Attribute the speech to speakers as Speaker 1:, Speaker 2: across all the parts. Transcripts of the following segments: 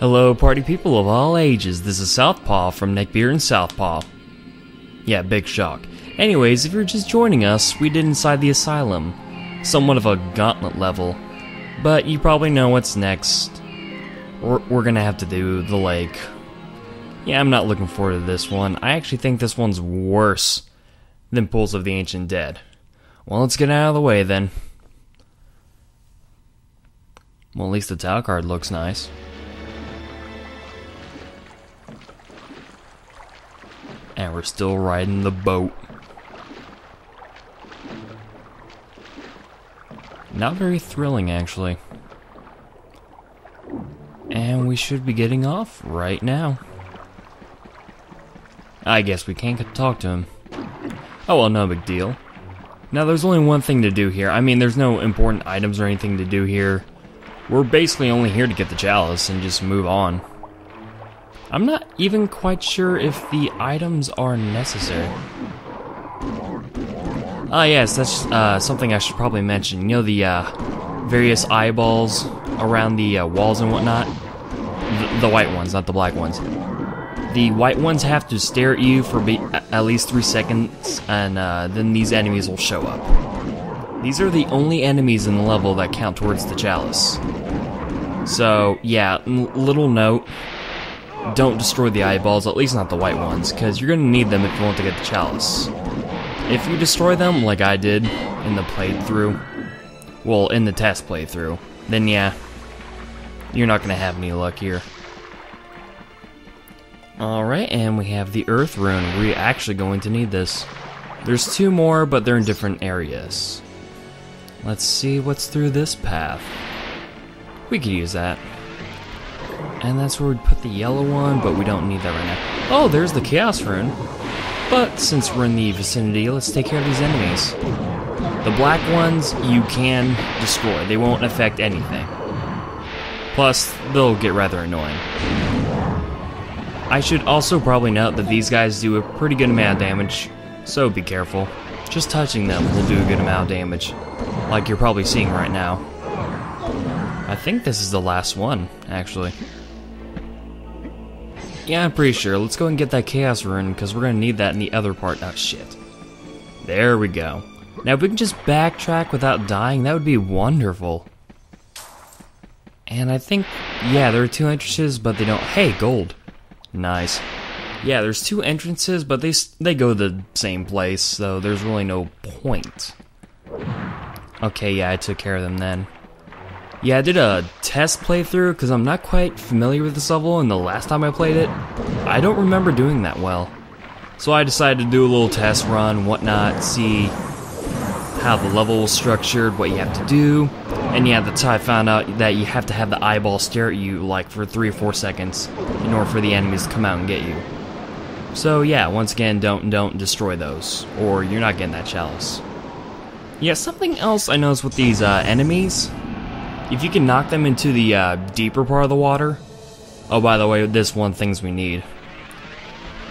Speaker 1: Hello, party people of all ages. This is Southpaw from Neckbeard and Southpaw. Yeah, big shock. Anyways, if you're just joining us, we did Inside the Asylum. Somewhat of a gauntlet level. But you probably know what's next. We're, we're gonna have to do the lake. Yeah, I'm not looking forward to this one. I actually think this one's worse than Pools of the Ancient Dead. Well, let's get out of the way then. Well, at least the title card looks nice. And we're still riding the boat. Not very thrilling, actually. And we should be getting off right now. I guess we can't talk to him. Oh well, no big deal. Now, there's only one thing to do here. I mean, there's no important items or anything to do here. We're basically only here to get the chalice and just move on. I'm not even quite sure if the items are necessary. Ah, yes, that's uh, something I should probably mention. You know the uh, various eyeballs around the uh, walls and whatnot? The, the white ones, not the black ones. The white ones have to stare at you for at least three seconds, and uh, then these enemies will show up. These are the only enemies in the level that count towards the chalice. So, yeah, little note don't destroy the eyeballs, at least not the white ones, because you're going to need them if you want to get the chalice. If you destroy them, like I did in the playthrough, well, in the test playthrough, then yeah, you're not going to have any luck here. Alright, and we have the Earth Rune. We're actually going to need this. There's two more, but they're in different areas. Let's see what's through this path. We could use that. And that's where we'd put the yellow one, but we don't need that right now. Oh, there's the Chaos Rune. But since we're in the vicinity, let's take care of these enemies. The black ones you can destroy. They won't affect anything. Plus, they'll get rather annoying. I should also probably note that these guys do a pretty good amount of damage, so be careful. Just touching them will do a good amount of damage, like you're probably seeing right now. I think this is the last one, actually. Yeah, I'm pretty sure. Let's go and get that Chaos Rune, because we're going to need that in the other part. Oh, shit. There we go. Now, if we can just backtrack without dying, that would be wonderful. And I think, yeah, there are two entrances, but they don't... Hey, gold. Nice. Yeah, there's two entrances, but they, they go the same place, so there's really no point. Okay, yeah, I took care of them then. Yeah, I did a test playthrough because I'm not quite familiar with this level, and the last time I played it, I don't remember doing that well. So I decided to do a little test run, whatnot, see how the level was structured, what you have to do, and yeah, that's how I found out that you have to have the eyeball stare at you like for three or four seconds in order for the enemies to come out and get you. So yeah, once again, don't don't destroy those, or you're not getting that chalice. Yeah, something else I noticed with these uh, enemies if you can knock them into the uh, deeper part of the water. Oh, by the way, this one things we need.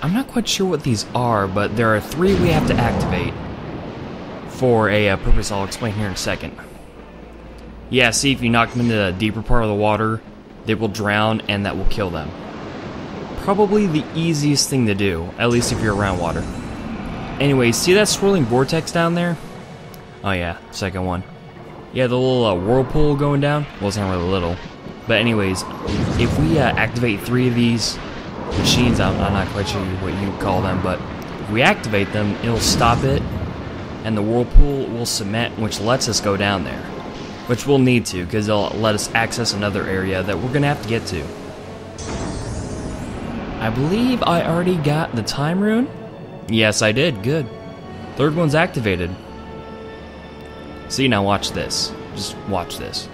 Speaker 1: I'm not quite sure what these are, but there are three we have to activate for a uh, purpose I'll explain here in a second. Yeah, see, if you knock them into the deeper part of the water, they will drown and that will kill them. Probably the easiest thing to do, at least if you're around water. Anyway, see that swirling vortex down there? Oh yeah, second one. Yeah, the little uh, whirlpool going down. Well, it's not really little. But anyways, if we uh, activate three of these machines, I'm, I'm, not quite sure what you call them, but if we activate them, it'll stop it, and the whirlpool will cement, which lets us go down there. Which we'll need to, because it'll let us access another area that we're going to have to get to. I believe I already got the time rune? Yes, I did. Good. Third one's activated. See, now watch this. Just watch this.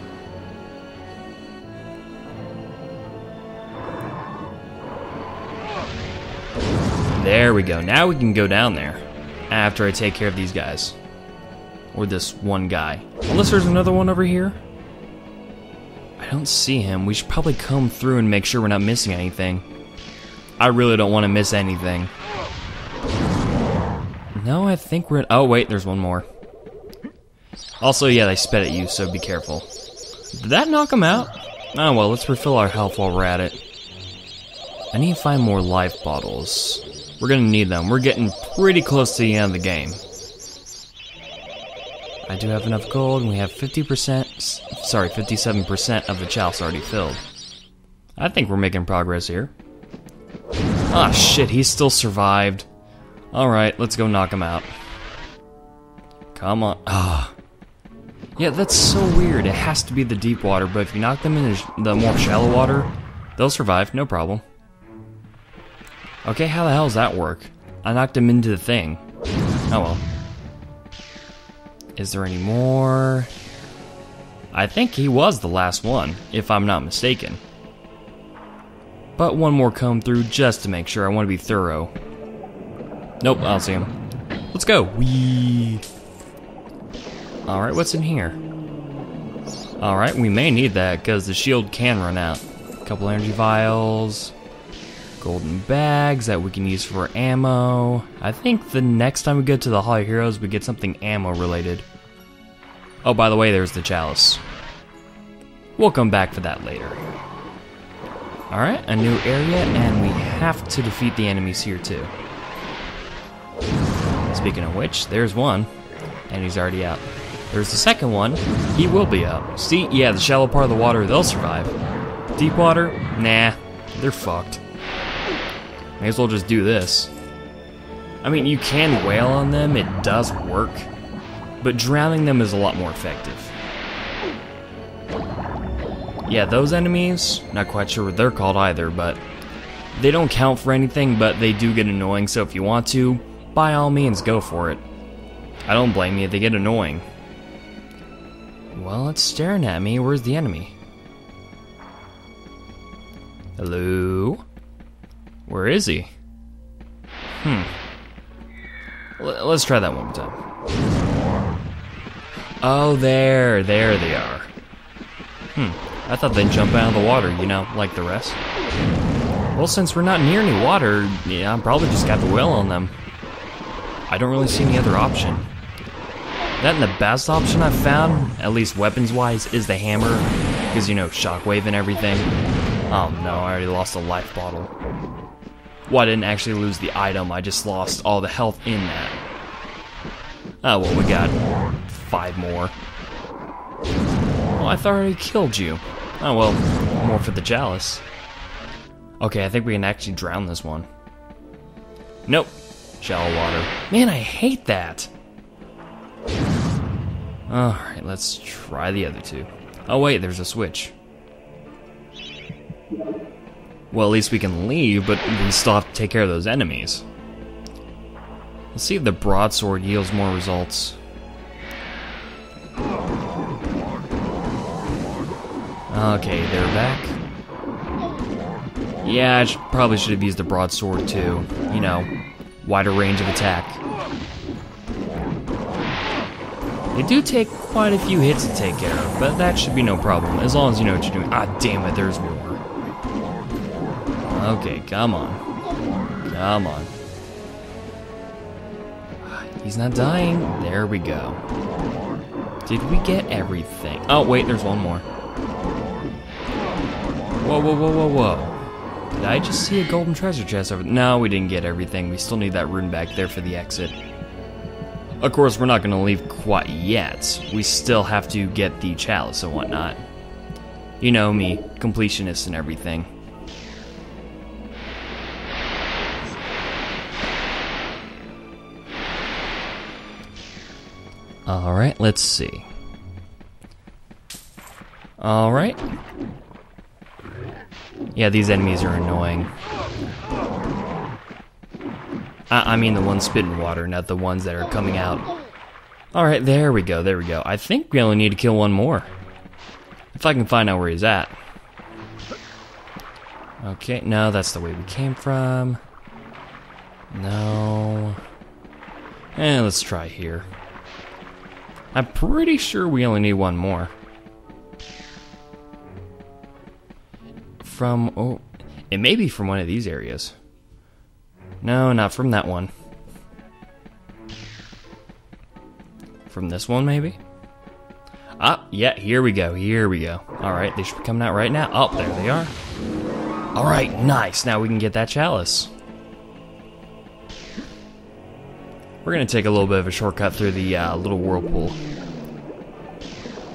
Speaker 1: There we go. Now we can go down there. After I take care of these guys. Or this one guy. Unless there's another one over here. I don't see him. We should probably come through and make sure we're not missing anything. I really don't want to miss anything. No, I think we're... Oh, wait, there's one more. Also, yeah, they spit at you, so be careful. Did that knock him out? Oh well, let's refill our health while we're at it. I need to find more life bottles. We're gonna need them. We're getting pretty close to the end of the game. I do have enough gold, and we have 50%, sorry, 57% of the chalice already filled. I think we're making progress here. Ah, shit, he still survived. Alright, let's go knock him out. Come on. Ah. Yeah, that's so weird. It has to be the deep water, but if you knock them in the more shallow water, they'll survive, no problem. Okay, how the hell does that work? I knocked him into the thing. Oh well. Is there any more? I think he was the last one, if I'm not mistaken. But one more comb through just to make sure. I want to be thorough. Nope, I don't see him. Let's go. Wee. Alright, what's in here? Alright, we may need that because the shield can run out. A couple energy vials. Golden bags that we can use for ammo. I think the next time we go to the Hall of Heroes, we get something ammo related. Oh, by the way, there's the chalice. We'll come back for that later. Alright, a new area, and we have to defeat the enemies here too. Speaking of which, there's one, and he's already out. There's the second one, he will be up. See, yeah, the shallow part of the water, they'll survive. Deep water, nah, they're fucked. May as well just do this. I mean, you can wail on them, it does work, but drowning them is a lot more effective. Yeah, those enemies, not quite sure what they're called either, but they don't count for anything, but they do get annoying, so if you want to, by all means, go for it. I don't blame you, they get annoying. Well, it's staring at me. Where's the enemy? Hello? Where is he? Hmm. L let's try that one more time. Oh, there. There they are. Hmm. I thought they'd jump out of the water, you know, like the rest. Well, since we're not near any water, yeah, I'm probably just got the will on them. I don't really see any other option. That and the best option I've found, at least weapons-wise, is the hammer. Because, you know, shockwave and everything. Oh no, I already lost a life bottle. Well, I didn't actually lose the item, I just lost all the health in that. Oh, well, we got five more. Well, I thought I already killed you. Oh, well, more for the chalice. Okay, I think we can actually drown this one. Nope. Shallow water. Man, I hate that. Alright, let's try the other two. Oh wait, there's a switch. Well, at least we can leave, but we still have to take care of those enemies. Let's see if the broadsword yields more results. Okay, they're back. Yeah, I should, probably should have used the broadsword too. You know, wider range of attack. They do take quite a few hits to take care of, but that should be no problem, as long as you know what you're doing. Ah, damn it, there's more. Okay, come on. Come on. He's not dying. There we go. Did we get everything? Oh, wait, there's one more. Whoa, whoa, whoa, whoa, whoa. Did I just see a golden treasure chest over No, we didn't get everything. We still need that rune back there for the exit. Of course, we're not going to leave quite yet. We still have to get the chalice and whatnot. You know me, completionist and everything. Alright, let's see. Alright. Yeah, these enemies are annoying. I, I mean the ones spitting water, not the ones that are coming out. Alright, there we go, there we go. I think we only need to kill one more. If I can find out where he's at. Okay, no, that's the way we came from. No. And eh, let's try here. I'm pretty sure we only need one more. From, oh, it may be from one of these areas. No, not from that one. From this one, maybe? Ah, yeah, here we go, here we go. Alright, they should be coming out right now. Oh, there they are. Alright, nice. Now we can get that chalice. We're gonna take a little bit of a shortcut through the uh, little whirlpool.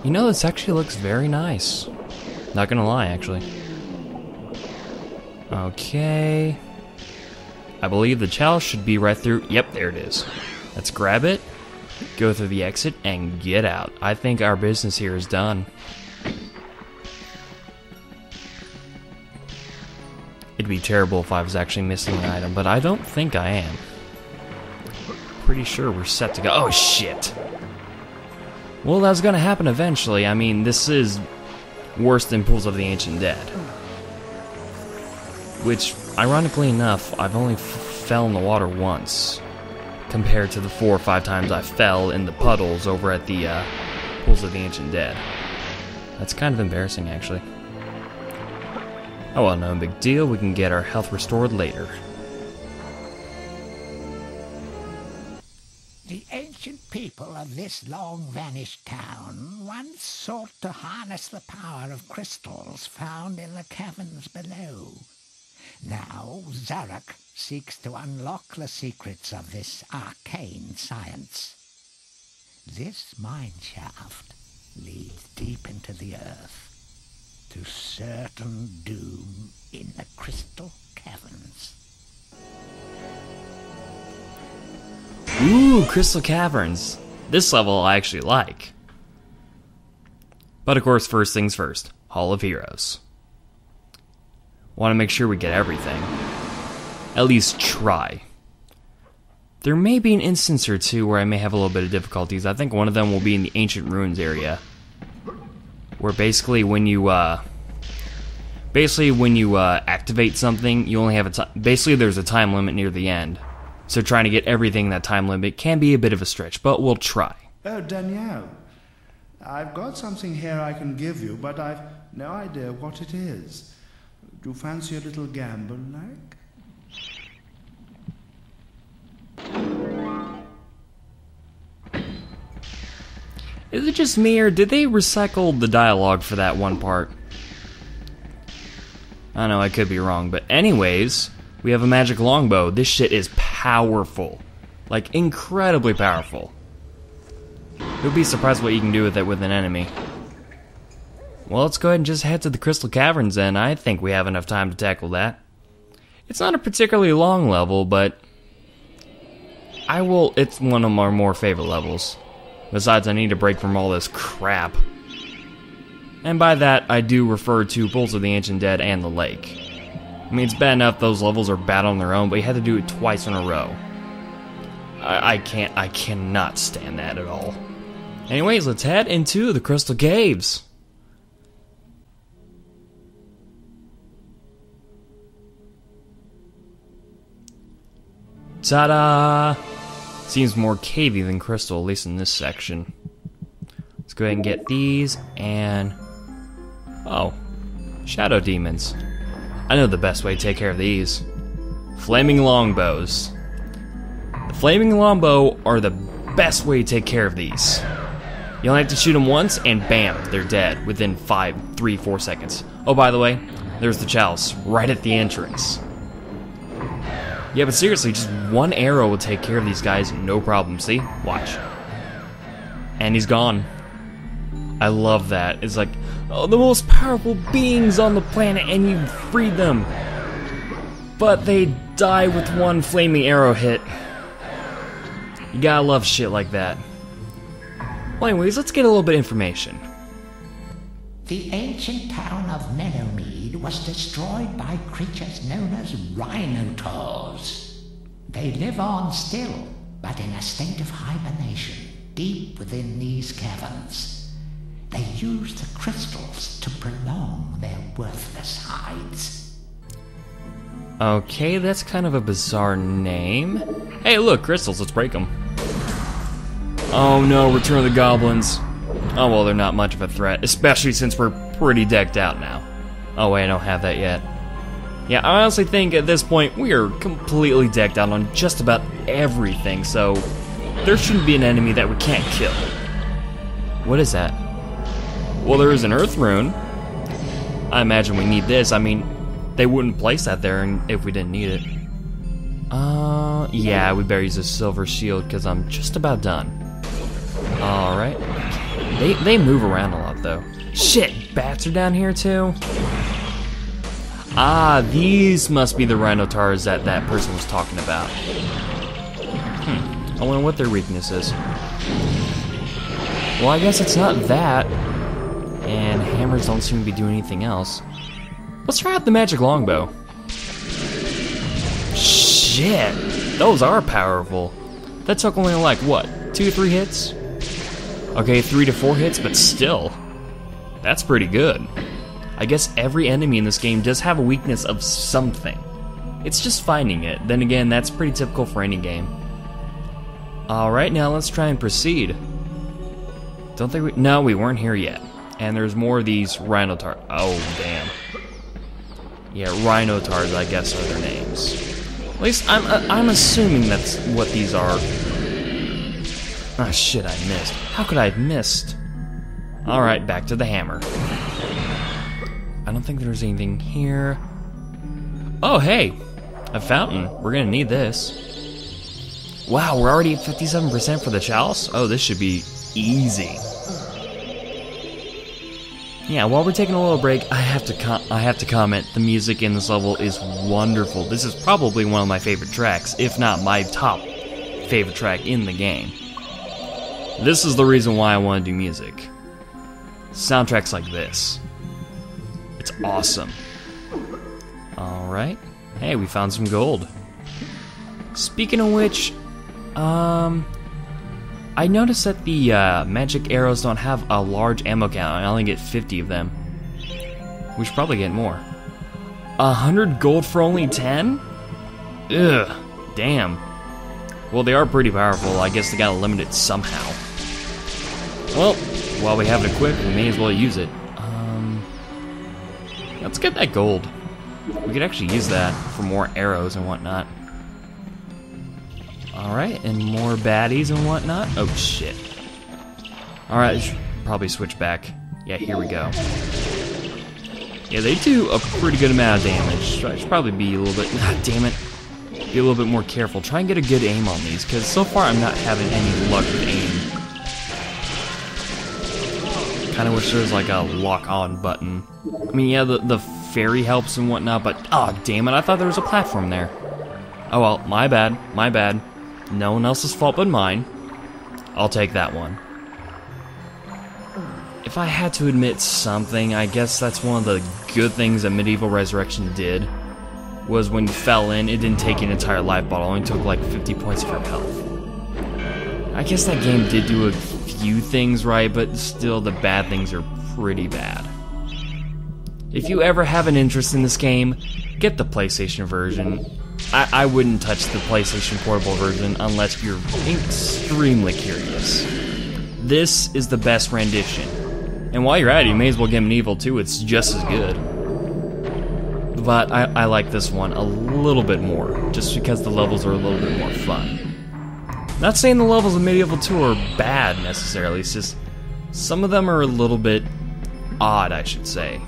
Speaker 1: You know, this actually looks very nice. Not gonna lie, actually. Okay. I believe the chalice should be right through. Yep, there it is. Let's grab it, go through the exit, and get out. I think our business here is done. It'd be terrible if I was actually missing an item, but I don't think I am. Pretty sure we're set to go. Oh, shit. Well, that's gonna happen eventually. I mean, this is worse than Pools of the Ancient Dead. Which, ironically enough, I've only fell in the water once, compared to the four or five times I fell in the puddles over at the uh, Pools of the Ancient Dead. That's kind of embarrassing, actually. Oh well, no big deal. We can get our health restored later.
Speaker 2: The ancient people of this long-vanished town once sought to harness the power of crystals found in the caverns below. Now Zarok seeks to unlock the secrets of this arcane science. This mine shaft leads deep into the earth to certain doom in the crystal caverns.
Speaker 1: Ooh, Crystal Caverns. This level I actually like. But of course, first things first Hall of Heroes. Want to make sure we get everything. At least try. There may be an instance or two where I may have a little bit of difficulties. I think one of them will be in the Ancient Ruins area. Where basically when you, uh... Basically when you, uh, activate something, you only have a time... Basically there's a time limit near the end. So trying to get everything in that time limit can be a bit of a stretch, but we'll try.
Speaker 3: Oh, Daniel. I've got something here I can give you, but I've no idea what it is. Do you fancy a little gamble, like?
Speaker 1: Is it just me, or did they recycle the dialogue for that one part? I know, I could be wrong, but anyways, we have a magic longbow. This shit is powerful. Like, incredibly powerful. You'll be surprised what you can do with it with an enemy. Well, let's go ahead and just head to the Crystal Caverns then. I think we have enough time to tackle that. It's not a particularly long level, but I will. It's one of my more favorite levels. Besides, I need a break from all this crap. And by that, I do refer to Pools of the Ancient Dead and the lake. I mean, it's bad enough those levels are bad on their own, but you had to do it twice in a row. I, I can't, I cannot stand that at all. Anyways, let's head into the Crystal Caves. Ta-da! Seems more cavey than crystal, at least in this section. Let's go ahead and get these, and... Oh. Shadow Demons. I know the best way to take care of these. Flaming Longbows. The Flaming Longbow are the best way to take care of these. You only have to shoot them once, and bam, they're dead within five, three, four seconds. Oh, by the way, there's the chalice right at the entrance. Yeah, but seriously, just one arrow will take care of these guys, no problem. See? Watch. And he's gone. I love that. It's like, oh, the most powerful beings on the planet, and you freed them. But they die with one flaming arrow hit. You gotta love shit like that. Well, anyways, let's get a little bit of information.
Speaker 2: The ancient town of Meadowmead was destroyed by creatures known as rhinotaurs. They live on still, but in a state of hibernation, deep within these caverns. They use the crystals to prolong their worthless hides.
Speaker 1: Okay, that's kind of a bizarre name. Hey, look, crystals, let's break them. Oh no, Return of the Goblins. Oh well, they're not much of a threat, especially since we're pretty decked out now. Oh wait, I don't have that yet. Yeah, I honestly think at this point we are completely decked out on just about everything, so there shouldn't be an enemy that we can't kill. What is that? Well, there is an Earth Rune, I imagine we need this. I mean, they wouldn't place that there if we didn't need it. Uh, yeah, we better use a silver shield because I'm just about done. Alright. They, they move around a lot, though. Shit, bats are down here, too? Ah, these must be the Rhinotars that that person was talking about. Hmm, I wonder what their weakness is. Well, I guess it's not that. And hammers don't seem to be doing anything else. Let's try out the magic longbow. Shit, those are powerful. That took only like, what, two or three hits? Okay, three to four hits, but still. That's pretty good. I guess every enemy in this game does have a weakness of something. It's just finding it. Then again, that's pretty typical for any game. Alright, now let's try and proceed. Don't think we... No, we weren't here yet. And there's more of these Rhinotar... Oh, damn. Yeah, Rhinotars, I guess, are their names. At least I'm, uh, I'm assuming that's what these are. Ah, oh, shit, I missed. How could I have missed? Alright, back to the hammer. I don't think there's anything here. Oh, hey! A fountain. We're gonna need this. Wow, we're already at 57% for the chalice? Oh, this should be easy. Yeah, while we're taking a little break, I have to I have to comment. The music in this level is wonderful. This is probably one of my favorite tracks, if not my top favorite track in the game. This is the reason why I want to do music. Soundtracks like this. It's awesome. Alright. Hey, we found some gold. Speaking of which, um, I noticed that the uh, magic arrows don't have a large ammo count. I only get 50 of them. We should probably get more. A hundred gold for only 10? Ugh, damn. Well, they are pretty powerful. I guess they gotta limit it somehow. Well, while we have it equipped, we may as well use it. Let's get that gold. We could actually use that for more arrows and whatnot. Alright, and more baddies and whatnot. Oh, shit. Alright, probably switch back. Yeah, here we go. Yeah, they do a pretty good amount of damage. I should probably be a little bit... God ah, damn it. Be a little bit more careful. Try and get a good aim on these, because so far I'm not having any luck with aim. Kind of wish there was like a lock-on button. I mean, yeah, the, the fairy helps and whatnot, but... Oh, damn it, I thought there was a platform there. Oh well, my bad, my bad. No one else's fault but mine. I'll take that one. If I had to admit something, I guess that's one of the good things that MediEvil Resurrection did. Was when you fell in, it didn't take an entire life bottle, it only took like 50 points of your health. I guess that game did do a few things right, but still the bad things are pretty bad. If you ever have an interest in this game, get the PlayStation version. I, I wouldn't touch the PlayStation Portable version unless you're extremely curious. This is the best rendition. And while you're at it, you may as well get MediEvil 2, it's just as good. But I, I like this one a little bit more, just because the levels are a little bit more fun. Not saying the levels of MediEvil 2 are bad necessarily, it's just some of them are a little bit odd, I should say.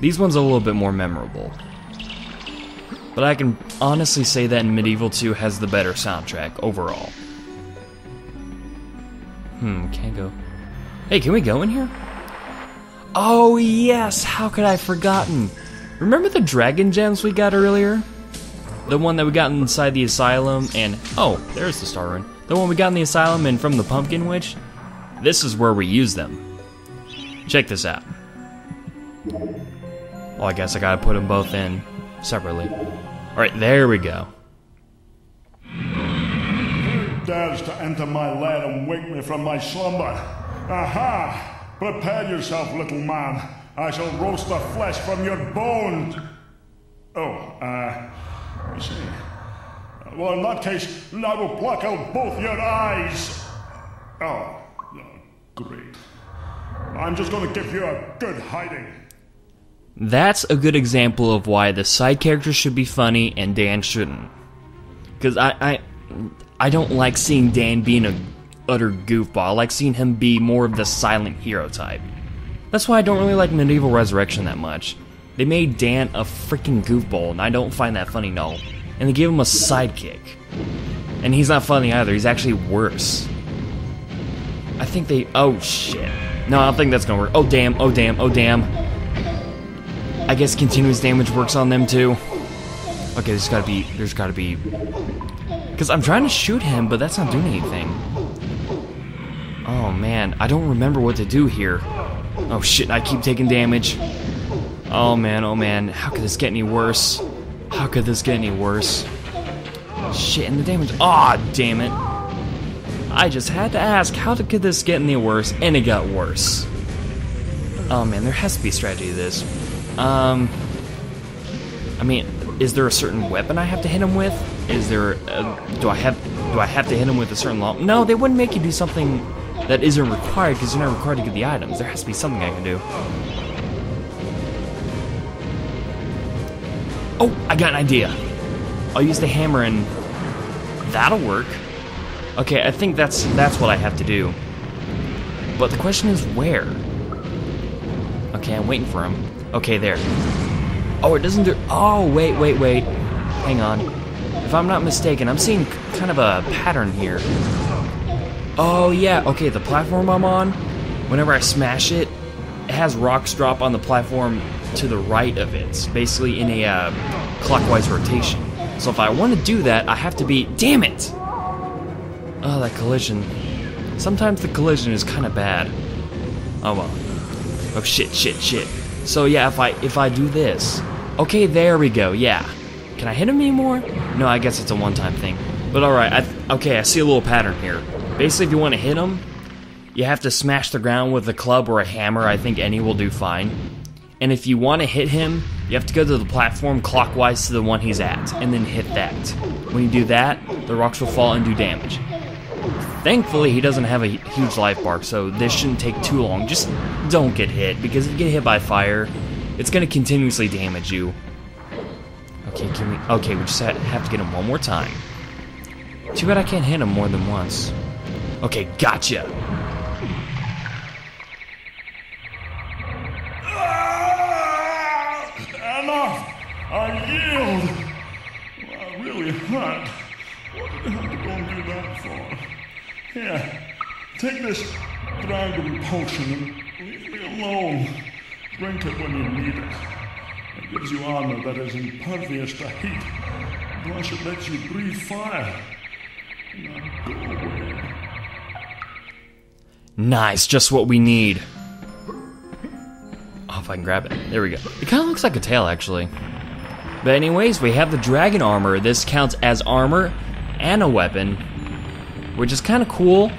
Speaker 1: These ones are a little bit more memorable. But I can honestly say that MediEvil 2 has the better soundtrack overall. Hmm, can't go. Hey, can we go in here? Oh yes, how could I have forgotten? Remember the dragon gems we got earlier? The one that we got inside the asylum and oh, there's the star rune. The one we got in the asylum and from the pumpkin witch? This is where we use them. Check this out. Well, I guess I gotta put them both in separately. Alright, there we go.
Speaker 4: Who dares to enter my lair and wake me from my slumber? Aha! Prepare yourself, little man. I shall roast the flesh from your bones. Oh, uh, I see. Well, in that case, I will pluck out both your eyes. Oh, great. I'm just gonna give you a good hiding.
Speaker 1: That's a good example of why the side characters should be funny and Dan shouldn't. Because I, I, I don't like seeing Dan being a utter goofball. I like seeing him be more of the silent hero type. That's why I don't really like MediEvil Resurrection that much. They made Dan a freaking goofball, and I don't find that funny, no. And they gave him a sidekick. And he's not funny either, he's actually worse. I think they. Oh shit. No, I don't think that's gonna work. Oh damn, oh damn, oh damn. I guess continuous damage works on them too. Okay, there's gotta be. There's gotta be. Because I'm trying to shoot him, but that's not doing anything. Oh man, I don't remember what to do here. Oh shit, I keep taking damage. Oh man, oh man, how could this get any worse? How could this get any worse? Shit, and the damage. Aw, oh, damn it. I just had to ask, how could this get any worse? And it got worse. Oh man, there has to be a strategy to this. Um, I mean, is there a certain weapon I have to hit him with? Is there? A, do I have? Do I have to hit him with a certain long? No, they wouldn't make you do something that isn't required because you're not required to get the items. There has to be something I can do. Oh, I got an idea. I'll use the hammer and that'll work. Okay, I think that's that's what I have to do. But the question is where? Okay, I'm waiting for him. Okay, there. Oh, it doesn't do... Oh, wait, wait, wait. Hang on. If I'm not mistaken, I'm seeing kind of a pattern here. Oh, yeah. Okay, the platform I'm on, whenever I smash it, it has rocks drop on the platform to the right of it, basically in a uh, clockwise rotation. So if I want to do that, I have to be... Damn it! Oh, that collision. Sometimes the collision is kind of bad. Oh well. Oh shit, shit, shit. So yeah, if I if I do this, okay, there we go. Yeah. Can I hit him anymore? No, I guess it's a one-time thing. But all right, I, okay, I see a little pattern here. Basically, if you want to hit him, you have to smash the ground with a club or a hammer. I think any will do fine. And if you want to hit him, you have to go to the platform clockwise to the one he's at, and then hit that. When you do that, the rocks will fall and do damage. Thankfully, he doesn't have a huge life bar, so this shouldn't take too long. Just don't get hit, because if you get hit by fire, it's going to continuously damage you. Okay, can we... Okay, we just have to get him one more time. Too bad I can't hit him more than once. Okay, gotcha!
Speaker 4: Enough! I yield! Hurt. What did I have to go and do that for? Here, take this dragon potion and leave me alone. Drink it when you need it. It gives you armor that is impervious to heat. Plus, it lets you breathe fire. Now go away.
Speaker 1: Nice, just what we need. Oh, if I can grab it. There we go. It kind of looks like a tail, actually. But anyways, we have the dragon armor. This counts as armor and a weapon which is kind of cool,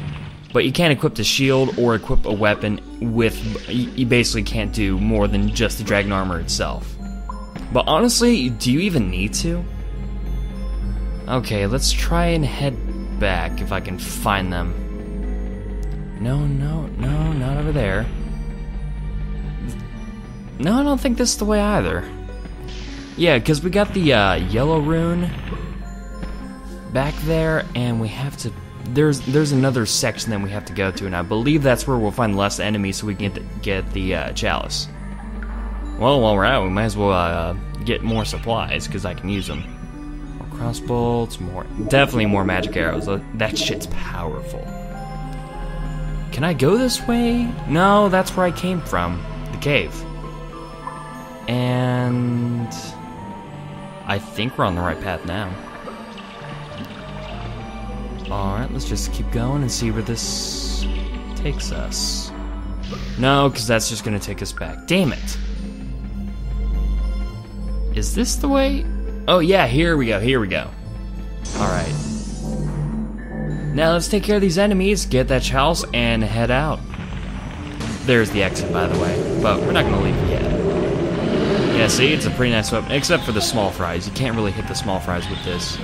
Speaker 1: but you can't equip the shield or equip a weapon with. You basically can't do more than just the dragon armor itself. But honestly, do you even need to? Okay, let's try and head back if I can find them. No, no, no, not over there. No, I don't think this is the way either. Yeah, because we got the uh, yellow rune back there, and we have to there's there's another section that we have to go to, and I believe that's where we'll find less enemies so we can get the, get the uh, chalice. Well, while we're out, we might as well uh, get more supplies because I can use them. More crossbolts, more definitely more magic arrows. That shit's powerful. Can I go this way? No, that's where I came from, the cave. And I think we're on the right path now. Alright, let's just keep going and see where this takes us. No, because that's just going to take us back. Damn it! Is this the way? Oh yeah, here we go, here we go. Alright. Now let's take care of these enemies, get that chalice, and head out. There's the exit, by the way, but we're not going to leave. Yeah, see, it's a pretty nice weapon, except for the small fries. You can't really hit the small fries with this.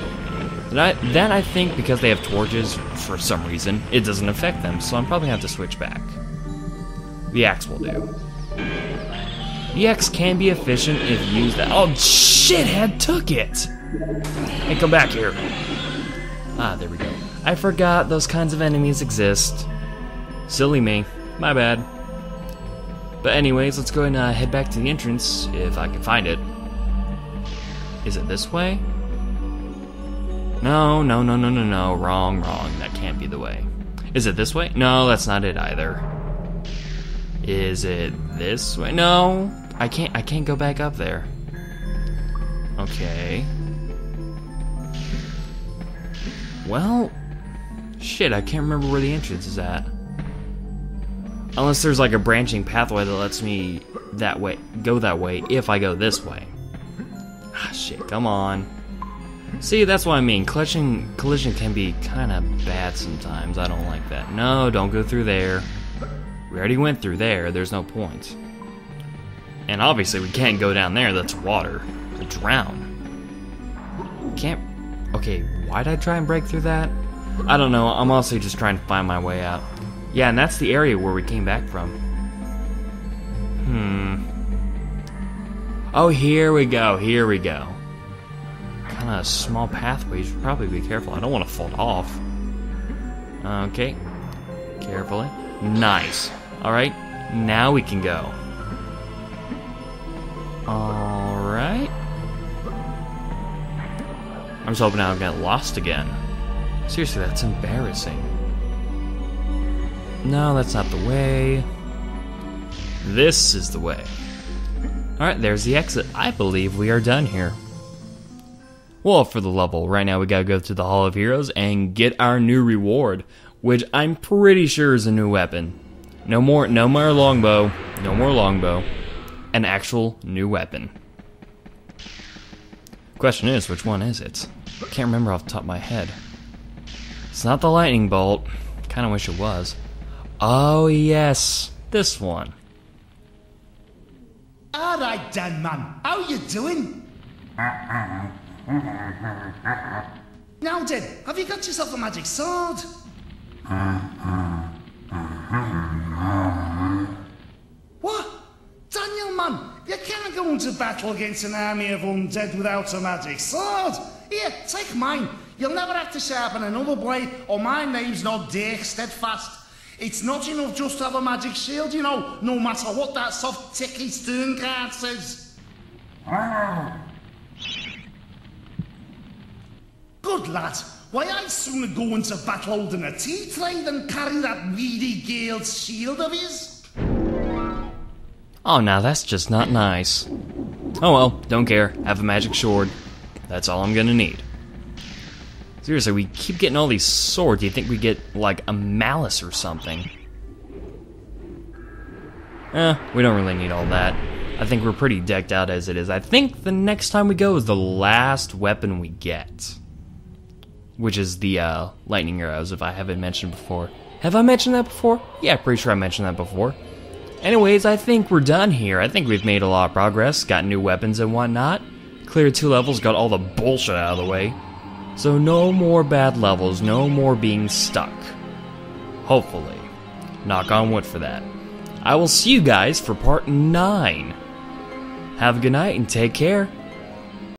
Speaker 1: That, that I think because they have torches, for some reason, it doesn't affect them, so I'm probably gonna have to switch back. The axe will do. The axe can be efficient if used Oh, shithead took it! Hey, come back here. Ah, there we go. I forgot those kinds of enemies exist. Silly me. My bad. But anyways, let's go and uh, head back to the entrance if I can find it. Is it this way? No, no, no, no, no, no. Wrong, wrong. That can't be the way. Is it this way? No, that's not it either. Is it this way? No. I can't I can't go back up there. Okay. Well, shit, I can't remember where the entrance is at. Unless there's like a branching pathway that lets me that way go that way if I go this way. Ah shit, come on. See, that's what I mean. Collision collision can be kinda bad sometimes. I don't like that. No, don't go through there. We already went through there, there's no point. And obviously we can't go down there, that's water. We'll drown. Can't Okay, why'd I try and break through that? I don't know, I'm honestly just trying to find my way out. Yeah, and that's the area where we came back from. Hmm. Oh, here we go, here we go. Kind of small pathways, probably be careful. I don't want to fall off. Okay. Carefully. Nice. Alright, now we can go. Alright. I'm just hoping I don't get lost again. Seriously, that's embarrassing. No, that's not the way. This is the way. Alright, there's the exit. I believe we are done here. Well, for the level, right now we gotta go to the Hall of Heroes and get our new reward, which I'm pretty sure is a new weapon. No more, no more longbow, no more longbow, an actual new weapon. Question is, which one is it? Can't remember off the top of my head. It's not the lightning bolt. Kind of wish it was. Oh yes, this one.
Speaker 4: All right, Dan, man. How you doing? Now, then, have you got yourself a magic sword? What? Daniel, man, you can't go into battle against an army of undead without a magic sword. Here, take mine. You'll never have to sharpen another blade, or my name's not Dirk Steadfast. It's not enough just to have a magic shield, you know, no matter what that soft, ticky Sturngard says. Ah. Good lad. Why, I'd sooner go into battle holding a tea tray than carry that weedy Gale's shield of his.
Speaker 1: Oh, now that's just not nice. Oh well, don't care. Have a magic sword. That's all I'm gonna need. Seriously, we keep getting all these swords. Do you think we get, like, a malice or something? Eh, we don't really need all that. I think we're pretty decked out as it is. I think the next time we go is the last weapon we get. Which is the, uh, lightning arrows, if I haven't mentioned before. Have I mentioned that before? Yeah, pretty sure I mentioned that before. Anyways, I think we're done here. I think we've made a lot of progress, got new weapons and whatnot. Cleared two levels, got all the bullshit out of the way. So no more bad levels, no more being stuck. Hopefully. Knock on wood for that. I will see you guys for part 9. Have a good night and take care.